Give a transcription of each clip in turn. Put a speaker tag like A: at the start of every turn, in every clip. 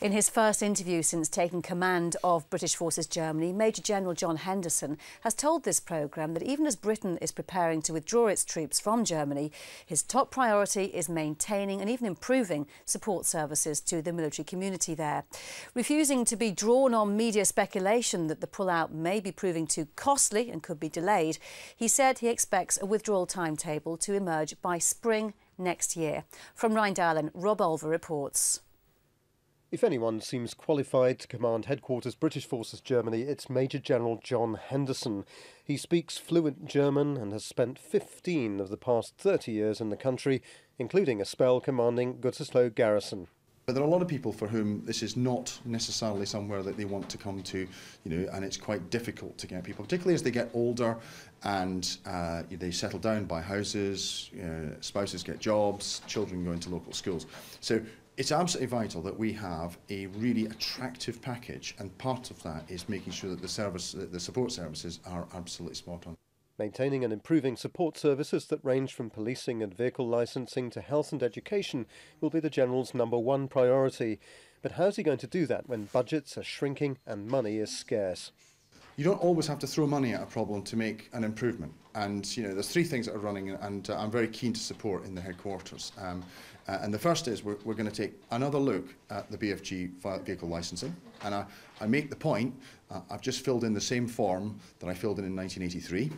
A: In his first interview since taking command of British Forces Germany, Major General John Henderson has told this programme that even as Britain is preparing to withdraw its troops from Germany, his top priority is maintaining and even improving support services to the military community there. Refusing to be drawn on media speculation that the pullout may be proving too costly and could be delayed, he said he expects a withdrawal timetable to emerge by spring next year. From Rheindahlen, Rob Olver reports.
B: If anyone seems qualified to command headquarters British Forces Germany, it's Major General John Henderson. He speaks fluent German and has spent 15 of the past 30 years in the country, including a spell commanding Gütersloh garrison.
C: But there are a lot of people for whom this is not necessarily somewhere that they want to come to, you know, and it's quite difficult to get people, particularly as they get older and uh, they settle down, buy houses, you know, spouses get jobs, children go into local schools. So it's absolutely vital that we have a really attractive package, and part of that is making sure that the service, the support services are absolutely spot on.
B: Maintaining and improving support services that range from policing and vehicle licensing to health and education will be the General's number one priority. But how's he going to do that when budgets are shrinking and money is scarce?
C: You don't always have to throw money at a problem to make an improvement. And you know, there's three things that are running, and uh, I'm very keen to support in the headquarters. Um, uh, and the first is we're, we're going to take another look at the BFG vehicle licensing. And I, I make the point, uh, I've just filled in the same form that I filled in in 1983.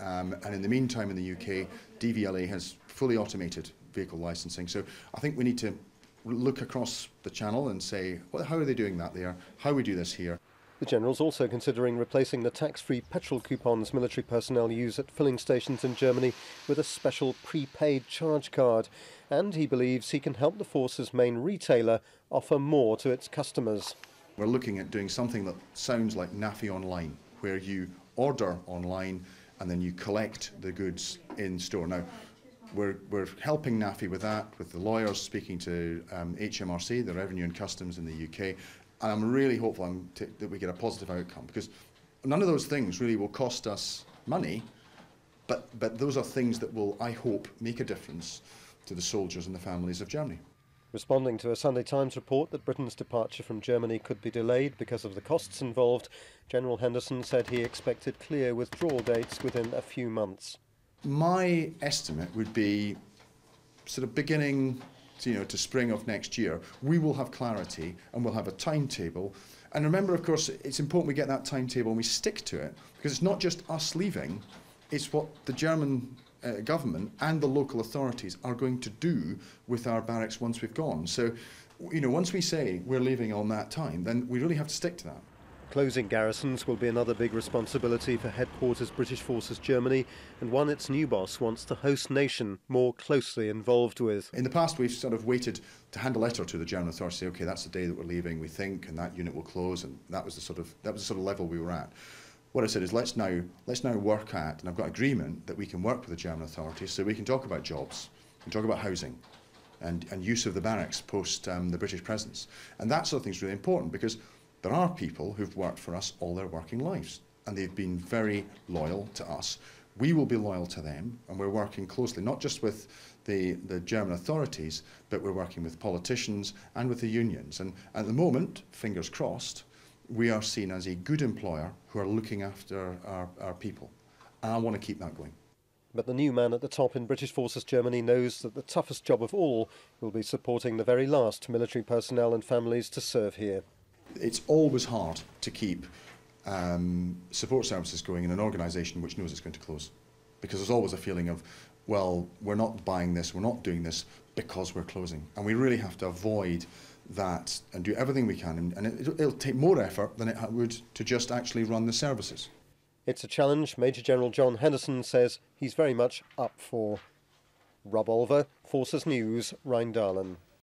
C: Um, and in the meantime, in the UK, DVLA has fully automated vehicle licensing. So I think we need to look across the channel and say, well, how are they doing that there? How we do this here?
B: The General's also considering replacing the tax-free petrol coupons military personnel use at filling stations in Germany with a special prepaid charge card. And he believes he can help the force's main retailer offer more to its customers.
C: We're looking at doing something that sounds like NAAFI Online, where you order online and then you collect the goods in store. Now, we're, we're helping NAAFI with that, with the lawyers speaking to um, HMRC, the Revenue and Customs in the UK, and I'm really hopeful that we get a positive outcome because none of those things really will cost us money, but, but those are things that will, I hope, make a difference to the soldiers and the families of Germany.
B: Responding to a Sunday Times report that Britain's departure from Germany could be delayed because of the costs involved, General Henderson said he expected clear withdrawal dates within a few months.
C: My estimate would be sort of beginning you know, to spring of next year, we will have clarity and we'll have a timetable. And remember, of course, it's important we get that timetable and we stick to it because it's not just us leaving, it's what the German uh, government and the local authorities are going to do with our barracks once we've gone. So, you know, once we say we're leaving on that time, then we really have to stick to that.
B: Closing garrisons will be another big responsibility for headquarters British Forces Germany, and one its new boss wants the host nation more closely involved with.
C: In the past, we've sort of waited to hand a letter to the German authorities, say, okay, that's the day that we're leaving, we think, and that unit will close, and that was the sort of that was the sort of level we were at. What I said is let's now let's now work at, and I've got agreement that we can work with the German authorities, so we can talk about jobs, and talk about housing, and, and use of the barracks post um, the British presence, and that sort of thing is really important because there are people who've worked for us all their working lives, and they've been very loyal to us. We will be loyal to them, and we're working closely, not just with the, the German authorities, but we're working with politicians and with the unions. And at the moment, fingers crossed, we are seen as a good employer who are looking after our, our people. And I want to keep that going.
B: But the new man at the top in British Forces Germany knows that the toughest job of all will be supporting the very last military personnel and families to serve here
C: it's always hard to keep um, support services going in an organisation which knows it's going to close. Because there's always a feeling of, well, we're not buying this, we're not doing this because we're closing. And we really have to avoid that and do everything we can. And, and it, it'll take more effort than it would to just actually run the services.
B: It's a challenge Major General John Henderson says he's very much up for. Rob Olver, Forces News, Rheindahlen.